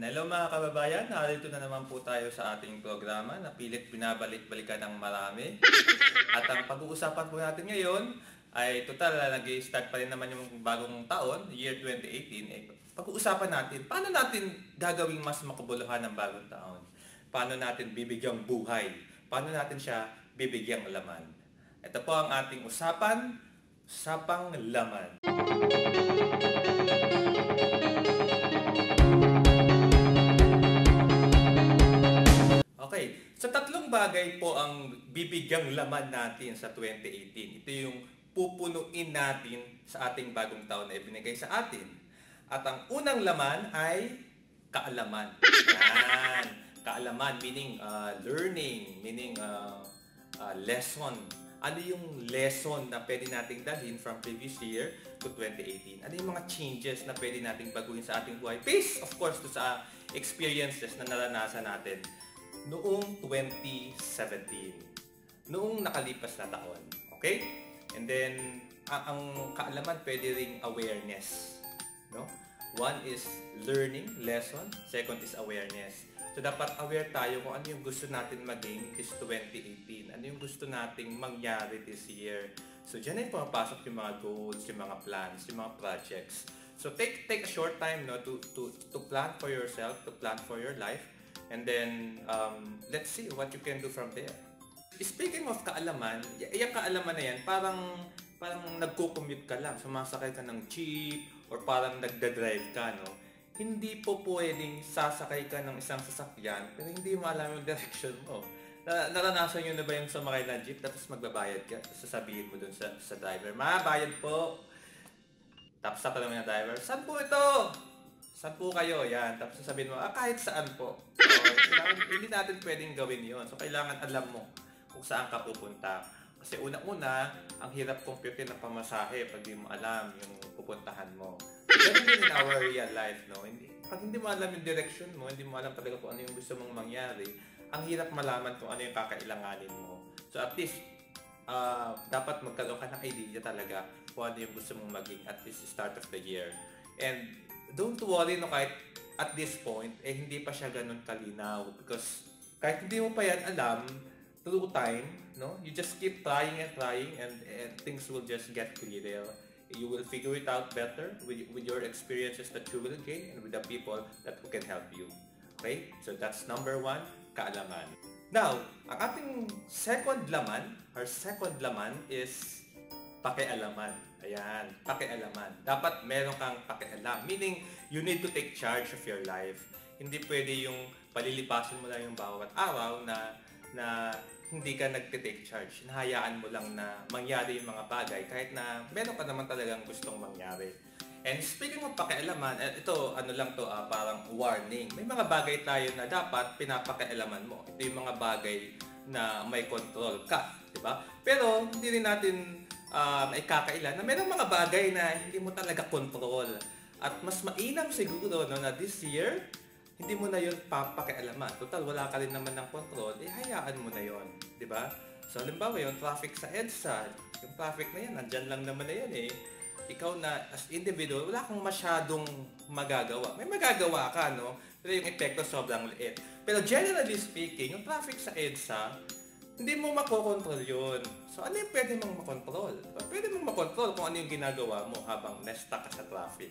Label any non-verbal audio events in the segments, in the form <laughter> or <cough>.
Hello mga kababayan, narito na naman po tayo sa ating programa na pilit binabalik-balikan ng marami. <laughs> At ang pag-uusapan po natin ngayon ay total nag-start pa rin naman yung bagong taon, year 2018. Eh, pag-uusapan natin, paano natin gagawing mas makabuluhan ng bagong taon? Paano natin bibigyang buhay? Paano natin siya bibigyang laman? Ito po ang ating usapan, usapang laman. Bagay po ang bibigyang laman natin sa 2018. Ito yung pupunuin natin sa ating bagong taon na ibinigay sa atin. At ang unang laman ay kaalaman. <laughs> Yan. Kaalaman meaning uh, learning, meaning uh, uh, lesson. Ano yung lesson na pwede nating dalhin from previous year to 2018? Ano yung mga changes na pwede nating baguhin sa ating buhay? Based, of course, to sa experiences na naranasan natin noong 2017. Noong nakalipas na taon. Okay? And then, ang, kaalaman pwede ring awareness. No? One is learning, lesson. Second is awareness. So, dapat aware tayo kung ano yung gusto natin maging this 2018. Ano yung gusto nating mangyari this year. So, dyan ay pumapasok yung mga goals, yung mga plans, yung mga projects. So, take take a short time no, to, to, to plan for yourself, to plan for your life. And then, um, let's see what you can do from there. Speaking of kaalaman, yung kaalaman na yan, parang, parang nagko-commute ka lang, sumasakay ka ng jeep, or parang nagda-drive ka, no? Hindi po pwedeng sasakay ka ng isang sasakyan, pero hindi mo alam yung direction mo. Na, naranasan nyo na ba yung sumakay ng jeep, tapos magbabayad ka, sasabihin mo dun sa, sa driver, Ma, po. Tapos tatanong yung driver, saan po ito? Saan po kayo? Yan. Tapos sasabihin mo, ah, kahit saan po. So, hindi natin pwedeng gawin yon So, kailangan alam mo kung saan ka pupunta. Kasi una-una, ang hirap computein ng pamasahe pag di mo alam yung pupuntahan mo. Ganun din in our real life, no? Hindi, pag hindi mo alam yung direction mo, hindi mo alam talaga kung ano yung gusto mong mangyari, ang hirap malaman kung ano yung kakailanganin mo. So at least, uh, dapat magkaroon ka ng idea talaga kung ano yung gusto mong maging at this start of the year. And don't worry no kahit at this point, eh hindi pa siya ganun kalinaw because kahit hindi mo pa yan alam, through time, no, you just keep trying and trying and, and things will just get clearer. You will figure it out better with, with your experiences that you will gain and with the people that who can help you. Okay? So that's number one, kaalaman. Now, ang ating second laman, our second laman is pakialaman. Ayan, pakialaman. Dapat meron kang pakialam. Meaning, you need to take charge of your life. Hindi pwede yung palilipasin mo lang yung bawat araw na na hindi ka nagte-take charge. Nahayaan mo lang na mangyari yung mga bagay kahit na meron ka naman talagang gustong mangyari. And speaking of pakialaman, eh, ito ano lang to uh, parang warning. May mga bagay tayo na dapat pinapakialaman mo. Ito yung mga bagay na may control ka, di ba? Pero hindi rin natin uh, ikakailan na mayroong mga bagay na hindi mo talaga control. At mas mainam siguro no, na this year, hindi mo na yun papakialaman. Total, wala ka rin naman ng control, eh hayaan mo na yun. Ba? So, halimbawa yung traffic sa EDSA, yung traffic na yan, nandyan lang naman na yan eh. Ikaw na, as individual, wala kang masyadong magagawa. May magagawa ka, no? Pero yung epekto sobrang liit. Pero generally speaking, yung traffic sa EDSA, hindi mo makokontrol yun. So, ano yung pwede mong makontrol? Pwede mong makontrol kung ano yung ginagawa mo habang na-stuck ka sa traffic.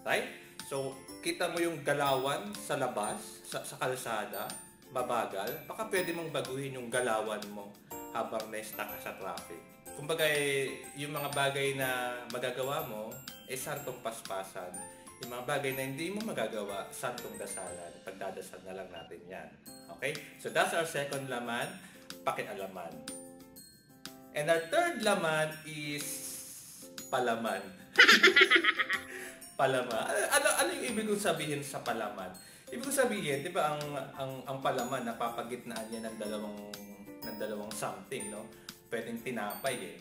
Right? So, kita mo yung galawan sa labas, sa, sa kalsada, mabagal, baka pwede mong baguhin yung galawan mo habang na-stuck ka sa traffic. Kumbaga, eh, yung mga bagay na magagawa mo, eh santong paspasan. Yung mga bagay na hindi mo magagawa, santong dasalan. Pagdadasal na lang natin yan. Okay? So, that's our second laman, pakialaman. And our third laman is palaman. <laughs> palaman. Ano, ano yung ibig kong sabihin sa palaman? Ibig kong sabihin, di ba ang, ang, ang palaman, napapagitnaan niya ng dalawang, ng dalawang something, no? Pwedeng tinapay eh.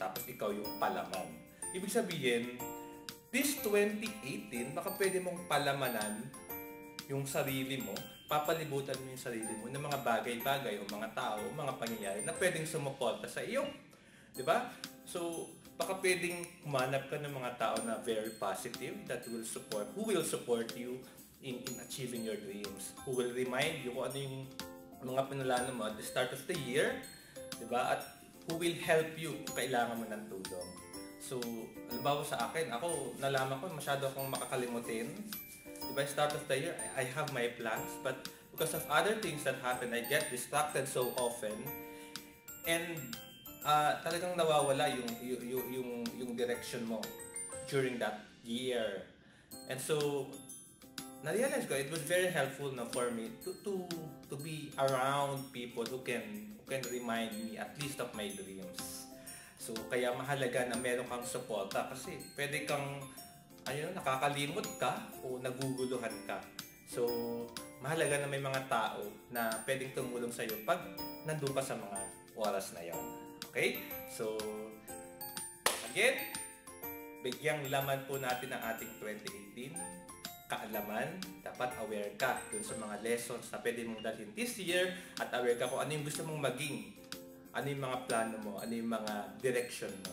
Tapos ikaw yung palaman. Ibig sabihin, this 2018, baka pwede mong palamanan yung sarili mo, papalibutan mo yung sarili mo ng mga bagay-bagay o mga tao o mga pangyayari na pwedeng sumuporta sa iyo. Di ba? So, baka pwedeng humanap ka ng mga tao na very positive that will support, who will support you in, in achieving your dreams. Who will remind you kung ano yung mga pinalano mo at the start of the year, di ba? At who will help you kung kailangan mo ng tulong. So, halimbawa sa akin, ako, nalaman ko, masyado akong makakalimutin. Ba, start of the year, I have my plans, but because of other things that happen, I get distracted so often. And uh, talagang nawawala yung, yung, yung, yung direction mo during that year. And so, na-realize ko, it was very helpful na for me to, to, to be around people who can, who can remind me at least of my dreams. So, kaya mahalaga na meron kang suporta kasi pwede kang ayun, nakakalimot ka o naguguluhan ka. So, mahalaga na may mga tao na pwedeng tumulong sa iyo pag nandun ka sa mga oras na yon. Okay? So, again, bigyang laman po natin ang ating 2018 kaalaman, dapat aware ka dun sa mga lessons na pwede mong dalhin this year at aware ka kung ano yung gusto mong maging, ano yung mga plano mo, ano yung mga direction mo,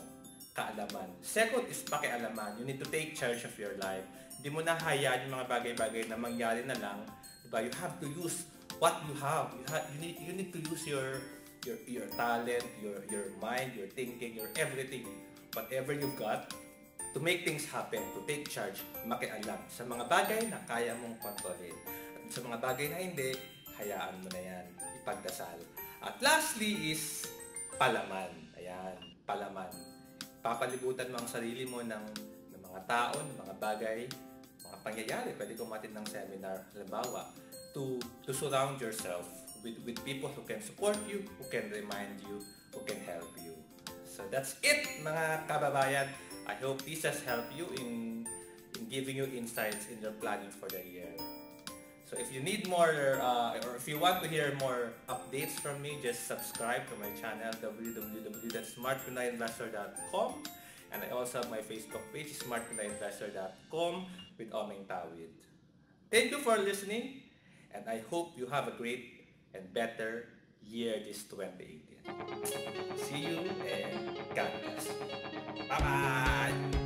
kaalaman. Second is pakialaman. You need to take charge of your life. Hindi mo na hayaan yung mga bagay-bagay na mangyari na lang. Diba? You have to use what you have. You, ha- you, need, you need to use your your your talent, your your mind, your thinking, your everything. Whatever you got, to make things happen, to take charge, makialam sa mga bagay na kaya mong kontrolin. At sa mga bagay na hindi, hayaan mo na yan, ipagdasal. At lastly is palaman. Ayan, palaman. Papalibutan mo ang sarili mo ng, ng mga tao, ng mga bagay, mga pangyayari. Pwede kumatin ng seminar, halimbawa, to, to surround yourself with, with people who can support you, who can remind you, who can help you. So that's it mga kababayan. I hope this has helped you in, in giving you insights in your planning for the year. So if you need more, uh, or if you want to hear more updates from me, just subscribe to my channel, www.smartpinainvestor.com. And I also have my Facebook page, smartpinainvestor.com with Omeng Tawid. Thank you for listening, and I hope you have a great and better year this 2018. See you and God bless. Bye-bye!